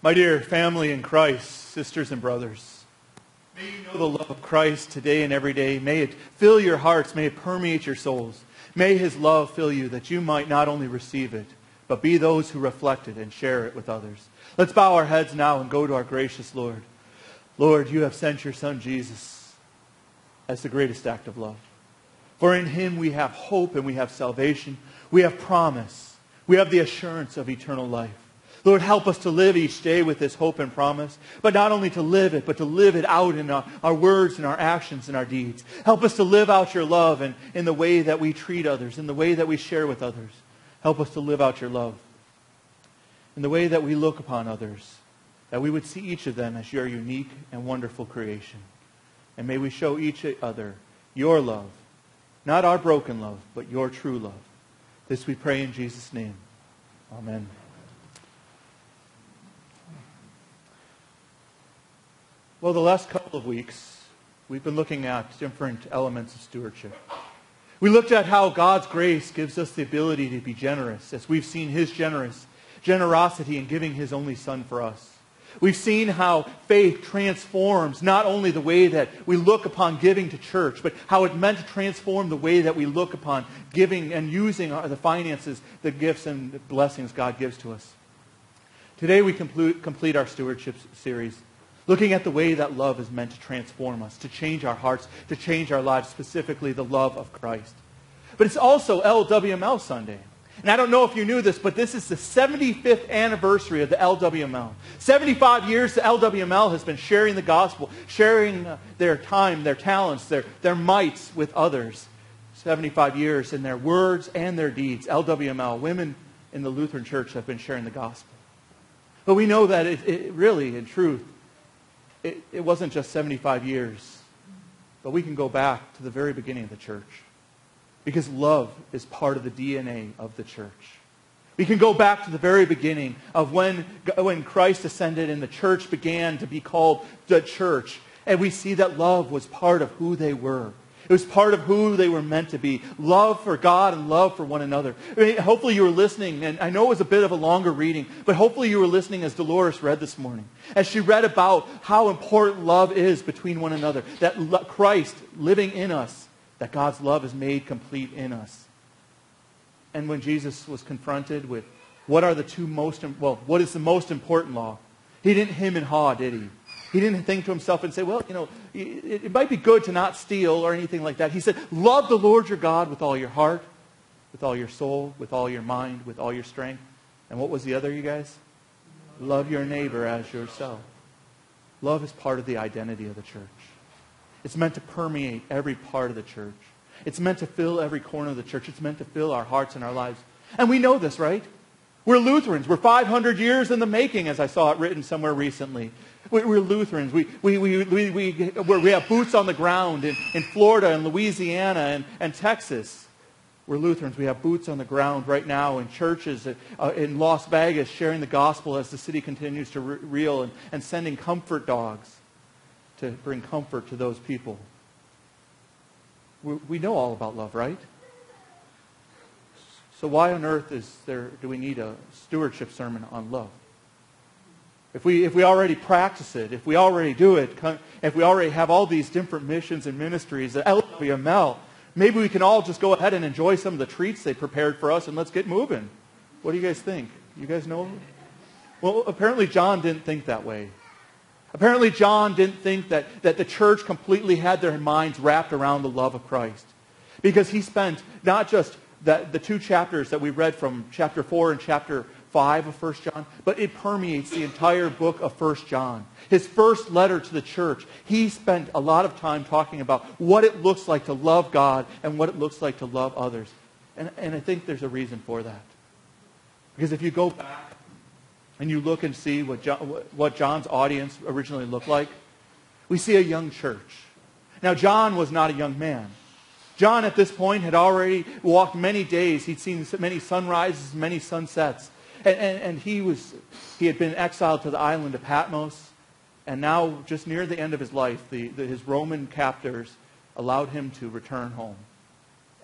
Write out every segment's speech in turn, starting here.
My dear family in Christ, sisters and brothers, may you know the love of Christ today and every day. May it fill your hearts. May it permeate your souls. May his love fill you that you might not only receive it, but be those who reflect it and share it with others. Let's bow our heads now and go to our gracious Lord. Lord, you have sent your Son Jesus as the greatest act of love. For in him we have hope and we have salvation. We have promise. We have the assurance of eternal life. Lord, help us to live each day with this hope and promise, but not only to live it, but to live it out in our, our words and our actions and our deeds. Help us to live out your love in, in the way that we treat others, in the way that we share with others. Help us to live out your love in the way that we look upon others, that we would see each of them as your unique and wonderful creation. And may we show each other your love, not our broken love, but your true love. This we pray in Jesus' name. Amen. Well, the last couple of weeks, we've been looking at different elements of stewardship. We looked at how God's grace gives us the ability to be generous, as we've seen his generous generosity in giving his only son for us. We've seen how faith transforms not only the way that we look upon giving to church, but how it meant to transform the way that we look upon giving and using the finances, the gifts and the blessings God gives to us. Today we complete our stewardship series looking at the way that love is meant to transform us, to change our hearts, to change our lives, specifically the love of Christ. But it's also LWML Sunday. And I don't know if you knew this, but this is the 75th anniversary of the LWML. 75 years the LWML has been sharing the gospel, sharing uh, their time, their talents, their, their mites with others. 75 years in their words and their deeds. LWML, women in the Lutheran Church have been sharing the gospel. But we know that it, it really, in truth, it, it wasn't just 75 years, but we can go back to the very beginning of the church. Because love is part of the DNA of the church. We can go back to the very beginning of when, when Christ ascended and the church began to be called the church. And we see that love was part of who they were. It was part of who they were meant to be. Love for God and love for one another. I mean, hopefully you were listening, and I know it was a bit of a longer reading, but hopefully you were listening as Dolores read this morning. As she read about how important love is between one another. That Christ living in us, that God's love is made complete in us. And when Jesus was confronted with what are the two most, well, what is the most important law? He didn't him and haw, did he? He didn't think to himself and say, well, you know, it, might be good to not steal or anything like that. He said, love the Lord your God with all your heart, with all your soul, with all your mind, with all your strength. And what was the other, you guys? Love your neighbor as yourself. Love is part of the identity of the church. It's meant to permeate every part of the church. It's meant to fill every corner of the church. It's meant to fill our hearts and our lives. And we know this, right? We're Lutherans. We're 500 years in the making, as I saw it written somewhere recently. We're Lutherans. We, we, we, we, we, we have boots on the ground in, in Florida and Louisiana and, and Texas. We're Lutherans. We have boots on the ground right now in churches uh, in Las Vegas sharing the gospel as the city continues to re- reel and, and sending comfort dogs to bring comfort to those people. We, we know all about love, right? So why on earth is there, do we need a stewardship sermon on love? If we, if we already practice it, if we already do it, if we already have all these different missions and ministries at LWML, maybe we can all just go ahead and enjoy some of the treats they prepared for us and let's get moving. What do you guys think? You guys know? Well, apparently John didn't think that way. Apparently John didn't think that, that the church completely had their minds wrapped around the love of Christ. Because he spent not just the, the two chapters that we read from chapter 4 and chapter 5 of 1 John, but it permeates the entire book of 1 John. His first letter to the church, he spent a lot of time talking about what it looks like to love God and what it looks like to love others. And, and I think there's a reason for that. Because if you go back and you look and see what, John, what John's audience originally looked like, we see a young church. Now, John was not a young man. John, at this point, had already walked many days. He'd seen many sunrises, many sunsets. And, and, and, he, was, he had been exiled to the island of Patmos. And now, just near the end of his life, the, the, his Roman captors allowed him to return home.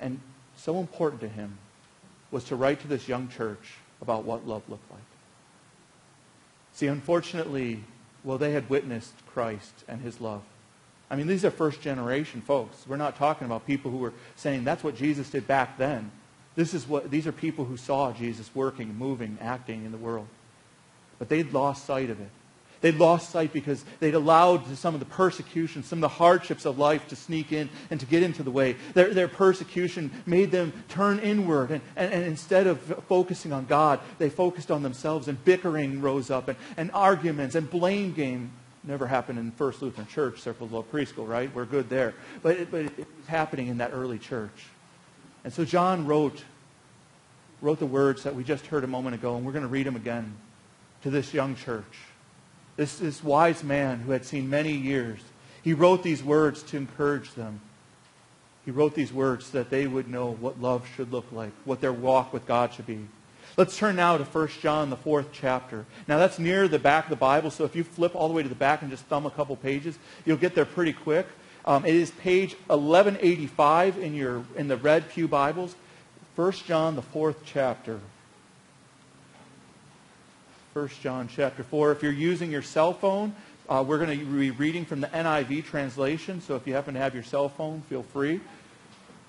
And so important to him was to write to this young church about what love looked like. See, unfortunately, well, they had witnessed Christ and his love. I mean, these are first generation folks. We're not talking about people who were saying that's what Jesus did back then. This is what, these are people who saw Jesus working, moving, acting in the world. But they'd lost sight of it. They'd lost sight because they'd allowed some of the persecution, some of the hardships of life to sneak in and to get into the way. Their, their persecution made them turn inward. And, and, and instead of focusing on God, they focused on themselves. And bickering rose up. And, and arguments and blame game never happened in First Lutheran Church, Law Preschool, right? We're good there. But, it, but it was happening in that early church. And so John wrote, wrote the words that we just heard a moment ago, and we're going to read them again to this young church. This, this wise man who had seen many years, he wrote these words to encourage them. He wrote these words so that they would know what love should look like, what their walk with God should be. Let's turn now to 1 John, the fourth chapter. Now, that's near the back of the Bible, so if you flip all the way to the back and just thumb a couple pages, you'll get there pretty quick. Um, it is page 1185 in, your, in the Red Pew Bibles. 1 John, the fourth chapter. 1 John chapter 4. If you're using your cell phone, uh, we're going to be reading from the NIV translation. So if you happen to have your cell phone, feel free.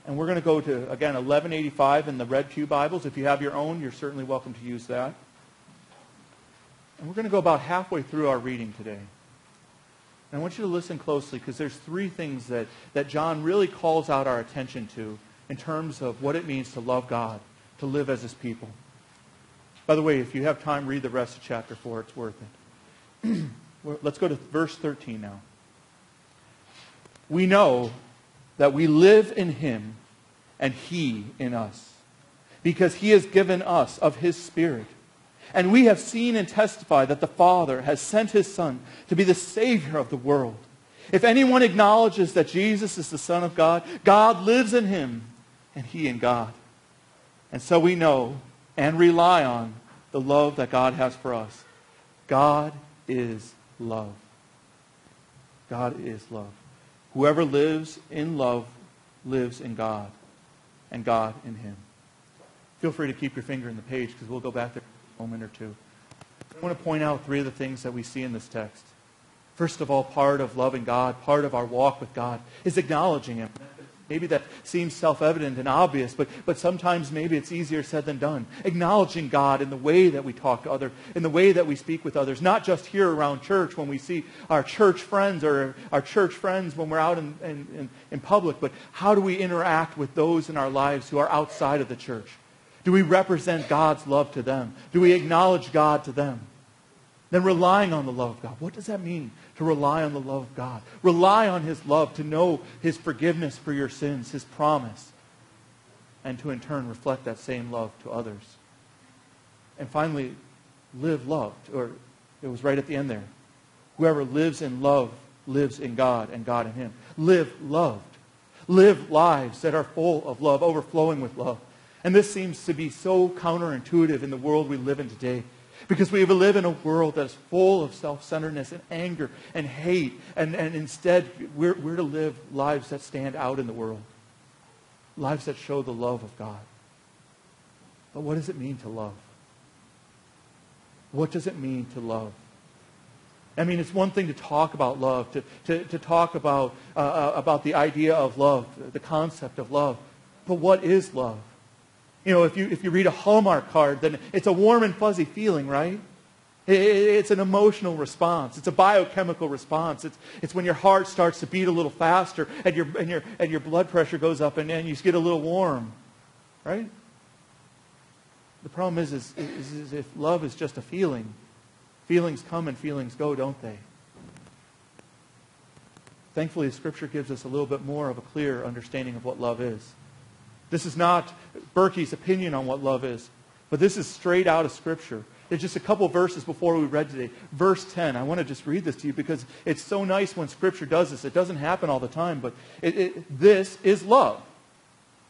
And we're going to go to, again, 1185 in the Red Pew Bibles. If you have your own, you're certainly welcome to use that. And we're going to go about halfway through our reading today. And I want you to listen closely because there's three things that, that John really calls out our attention to in terms of what it means to love God, to live as his people. By the way, if you have time, read the rest of chapter 4. It's worth it. Let's go to verse 13 now. We know that we live in him and he in us because he has given us of his Spirit. And we have seen and testified that the Father has sent his Son to be the Savior of the world. If anyone acknowledges that Jesus is the Son of God, God lives in him and he in God. And so we know and rely on the love that God has for us. God is love. God is love. Whoever lives in love lives in God, and God in him. Feel free to keep your finger in the page because we'll go back there in a moment or two. I want to point out three of the things that we see in this text. First of all, part of loving God, part of our walk with God, is acknowledging Him. Maybe that seems self-evident and obvious, but, but sometimes maybe it's easier said than done. Acknowledging God in the way that we talk to others, in the way that we speak with others, not just here around church when we see our church friends or our church friends when we're out in, in, in public, but how do we interact with those in our lives who are outside of the church? Do we represent God's love to them? Do we acknowledge God to them? Then relying on the love of God. What does that mean? to rely on the love of God. Rely on his love to know his forgiveness for your sins, his promise, and to in turn reflect that same love to others. And finally, live loved, or it was right at the end there. Whoever lives in love lives in God and God in him. Live loved. Live lives that are full of love, overflowing with love. And this seems to be so counterintuitive in the world we live in today. Because we live in a world that's full of self-centeredness and anger and hate. And, and instead, we're, we're to live lives that stand out in the world. Lives that show the love of God. But what does it mean to love? What does it mean to love? I mean, it's one thing to talk about love, to, to, to talk about, uh, uh about the idea of love, the concept of love. But what is love? You know, if you, if you read a Hallmark card, then it's a warm and fuzzy feeling, right? It's an emotional response. It's a biochemical response. It's, it's when your heart starts to beat a little faster and your, and your, and your blood pressure goes up and, and you get a little warm, right? The problem is, is, is, is if love is just a feeling, feelings come and feelings go, don't they? Thankfully, Scripture gives us a little bit more of a clear understanding of what love is. This is not Berkey's opinion on what love is, but this is straight out of Scripture. There's just a couple verses before we read today. Verse 10. I want to just read this to you because it's so nice when Scripture does this. It doesn't happen all the time, but it, it, this is love.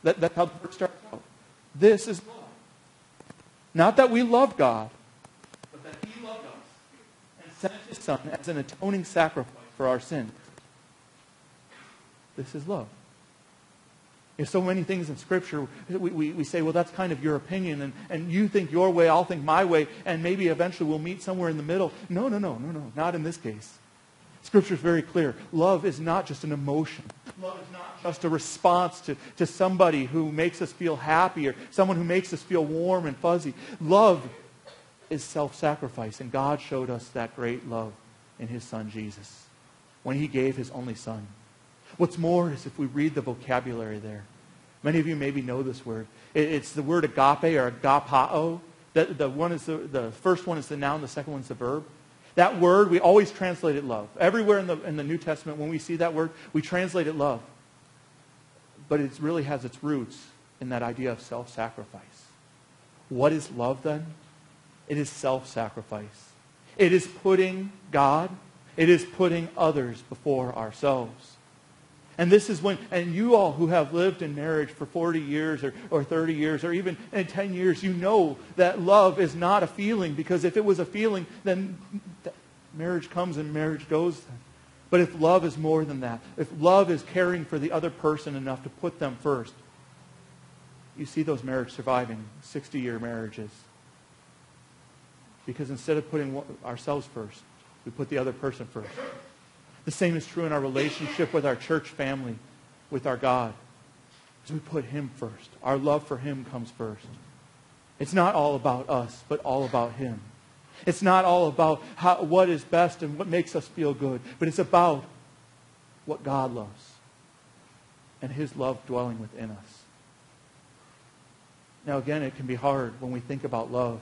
That, that's how the verse starts out. This is love. Not that we love God, but that He loved us and sent His Son as an atoning sacrifice for our sins. This is love. There's so many things in Scripture, we, we, we say, well, that's kind of your opinion, and, and you think your way, I'll think my way, and maybe eventually we'll meet somewhere in the middle. No, no, no, no, no, not in this case. Scripture is very clear. Love is not just an emotion. Love is not just a response to, to somebody who makes us feel happy or someone who makes us feel warm and fuzzy. Love is self-sacrifice, and God showed us that great love in his son Jesus when he gave his only son. What's more is if we read the vocabulary there, many of you maybe know this word. it's the word agape or agapao. The, the, one is the, the first one is the noun, the second one is the verb. That word, we always translate it love. Everywhere in the, in the New Testament, when we see that word, we translate it love. But it really has its roots in that idea of self-sacrifice. What is love then? It is self-sacrifice. It is putting God, it is putting others before ourselves. And this is when, and you all who have lived in marriage for 40 years or, or 30 years or even in 10 years, you know that love is not a feeling because if it was a feeling, then marriage comes and marriage goes. But if love is more than that, if love is caring for the other person enough to put them first, you see those marriages surviving, 60-year marriages. Because instead of putting ourselves first, we put the other person first. The same is true in our relationship with our church family, with our God. As we put him first. Our love for him comes first. It's not all about us, but all about him. It's not all about how, what is best and what makes us feel good, but it's about what God loves and his love dwelling within us. Now, again, it can be hard when we think about love.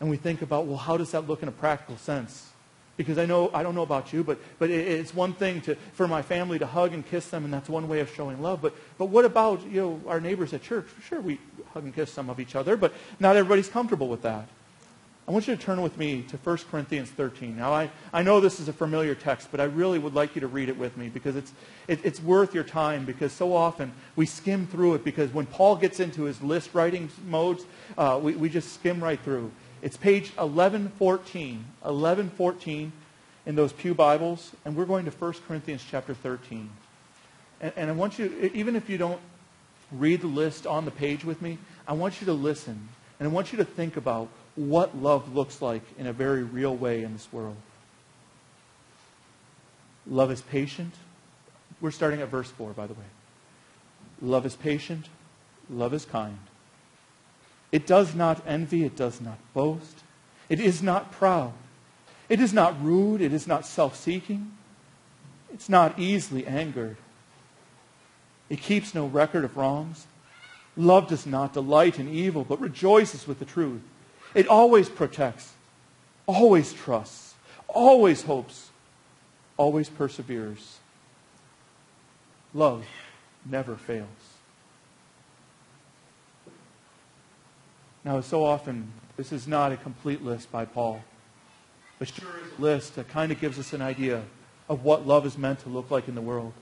And we think about, well, how does that look in a practical sense? Because I know, I don't know about you, but, but it's one thing to, for my family to hug and kiss them, and that's one way of showing love. But, but what about, you know, our neighbors at church? Sure, we hug and kiss some of each other, but not everybody's comfortable with that. I want you to turn with me to 1 Corinthians 13. Now, I, I know this is a familiar text, but I really would like you to read it with me because it's, it, it's worth your time because so often we skim through it because when Paul gets into his list writing modes, uh, we, we just skim right through. It's page 1114. 1114 in those Pew Bibles, and we're going to 1 Corinthians chapter 13. And, and I want you, even if you don't read the list on the page with me, I want you to listen. And I want you to think about what love looks like in a very real way in this world. Love is patient. We're starting at verse 4, by the way. Love is patient. Love is kind. It does not envy. It does not boast. It is not proud. It is not rude. It is not self-seeking. It's not easily angered. It keeps no record of wrongs. Love does not delight in evil, but rejoices with the truth. It always protects, always trusts, always hopes, always perseveres. Love never fails. Now, so often, this is not a complete list by Paul, but sure is a list that kind of gives us an idea of what love is meant to look like in the world.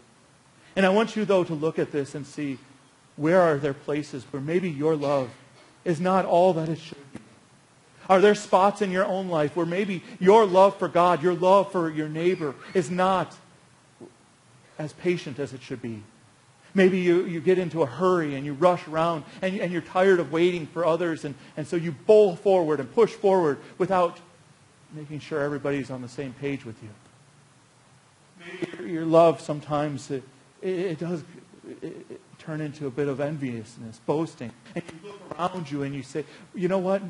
And I want you, though, to look at this and see where are there places where maybe your love is not all that it should be. Are there spots in your own life where maybe your love for God, your love for your neighbor is not as patient as it should be? Maybe you, you get into a hurry and you rush around and, and you're tired of waiting for others and, and so you bowl forward and push forward without making sure everybody's on the same page with you. Maybe your, your love sometimes, it, it, does it, it turn into a bit of enviousness, boasting. And you look around you and you say, you know what?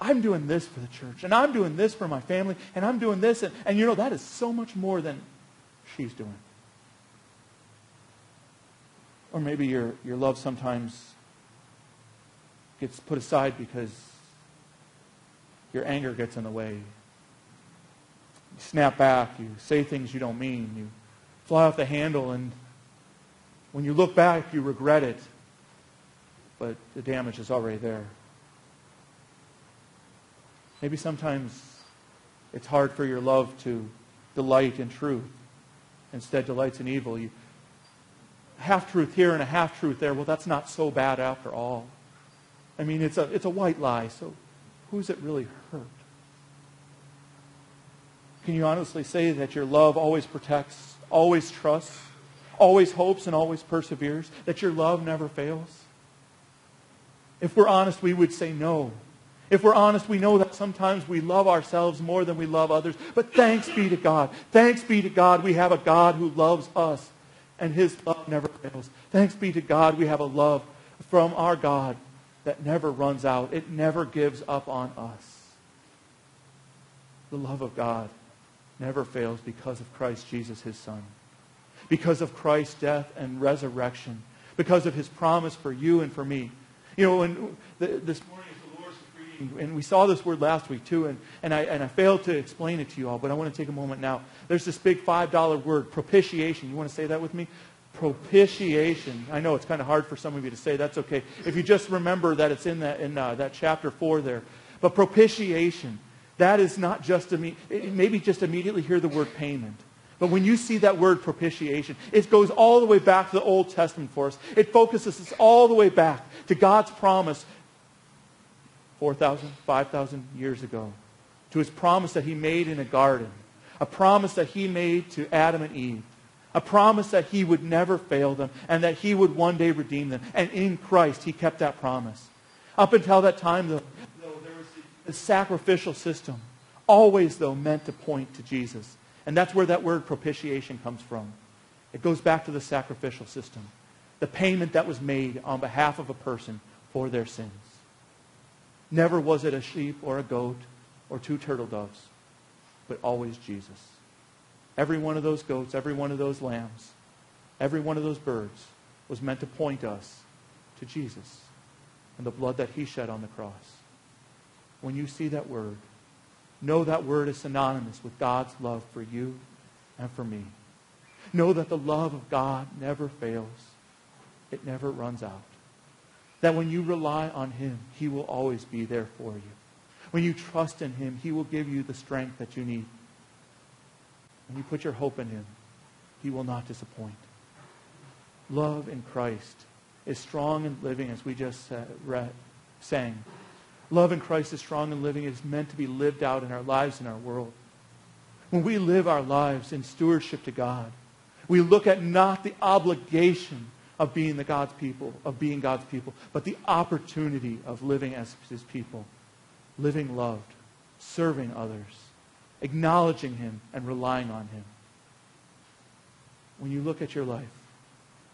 I'm doing this for the church, and I'm doing this for my family, and I'm doing this, and, and you know, that is so much more than she's doing. Or maybe your, your love sometimes gets put aside because your anger gets in the way. You snap back. You say things you don't mean. You fly off the handle, and when you look back, you regret it. But the damage is already there. Maybe sometimes it's hard for your love to delight in truth. Instead, delights in evil. You, half truth here and a half truth there. Well, that's not so bad after all. I mean, it's a, it's a white lie, so who's it really hurt? Can you honestly say that your love always protects, always trusts, always hopes and always perseveres, that your love never fails? If we're honest, we would say no. If we're honest, we know that sometimes we love ourselves more than we love others. But thanks be to God. Thanks be to God we have a God who loves us, and his love never fails. Thanks be to God we have a love from our God that never runs out. It never gives up on us. The love of God never fails because of Christ Jesus, his Son. Because of Christ's death and resurrection. Because of his promise for you and for me. You know, when the, this morning and we saw this word last week too, and, and, I, and I failed to explain it to you all, but I want to take a moment now. There's this big $5 word, propitiation. You want to say that with me? propitiation. I know it's kind of hard for some of you to say. That's okay. If you just remember that it's in that, in, uh, that chapter 4 there. But propitiation, that is not just, a me maybe just immediately hear the word payment. But when you see that word propitiation, it goes all the way back to the Old Testament for us. It focuses us all the way back to God's promise 4,000, 5,000 years ago. To his promise that he made in a garden. A promise that he made to Adam and Eve a promise that he would never fail them and that he would one day redeem them. And in Christ, he kept that promise. Up until that time, though, though there was the sacrificial system, always, though, meant to point to Jesus. And that's where that word propitiation comes from. It goes back to the sacrificial system, the payment that was made on behalf of a person for their sins. Never was it a sheep or a goat or two turtle doves, but always Jesus. Every one of those goats, every one of those lambs, every one of those birds was meant to point us to Jesus and the blood that he shed on the cross. When you see that word, know that word is synonymous with God's love for you and for me. Know that the love of God never fails. It never runs out. That when you rely on him, he will always be there for you. When you trust in him, he will give you the strength that you need when you put your hope in him, he will not disappoint. Love in Christ is strong and living, as we just sang. Love in Christ is strong and living. It is meant to be lived out in our lives in our world. When we live our lives in stewardship to God, we look at not the obligation of being the God's people, of being God's people, but the opportunity of living as his people, living loved, serving others acknowledging Him and relying on Him. When you look at your life,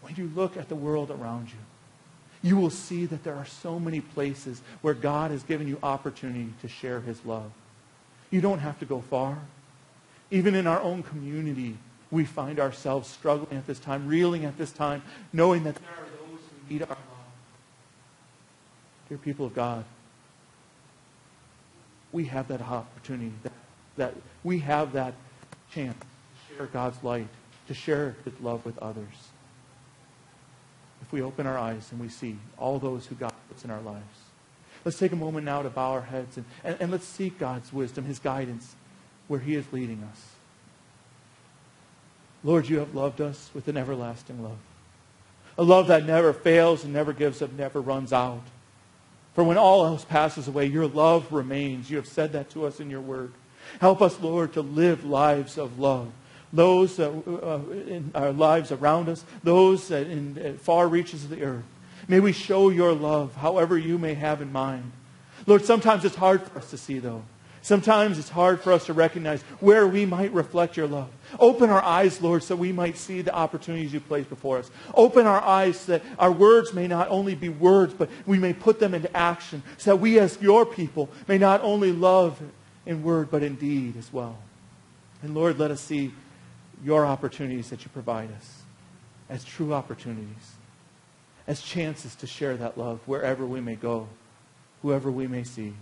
when you look at the world around you, you will see that there are so many places where God has given you opportunity to share His love. You don't have to go far. Even in our own community, we find ourselves struggling at this time, reeling at this time, knowing that there are those who need our love. Dear people of God, we have that opportunity, that that we have that chance to share God's light, to share His love with others. If we open our eyes and we see all those who God puts in our lives. Let's take a moment now to bow our heads and, and, and let's seek God's wisdom, His guidance, where He is leading us. Lord, you have loved us with an everlasting love. A love that never fails and never gives up, never runs out. For when all else passes away, your love remains. You have said that to us in your word. Help us, Lord, to live lives of love. Those uh, uh, in our lives around us, those uh, in far reaches of the earth. May we show your love however you may have in mind. Lord, sometimes it's hard for us to see, though. Sometimes it's hard for us to recognize where we might reflect your love. Open our eyes, Lord, so we might see the opportunities you place before us. Open our eyes so that our words may not only be words, but we may put them into action, so that we as your people may not only love in word, but in deed as well. And Lord, let us see your opportunities that you provide us as true opportunities, as chances to share that love wherever we may go, whoever we may see.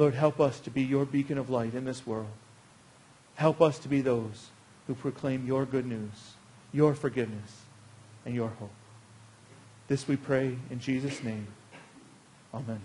Lord, help us to be your beacon of light in this world. Help us to be those who proclaim your good news, your forgiveness, and your hope. This we pray in Jesus' name. Amen.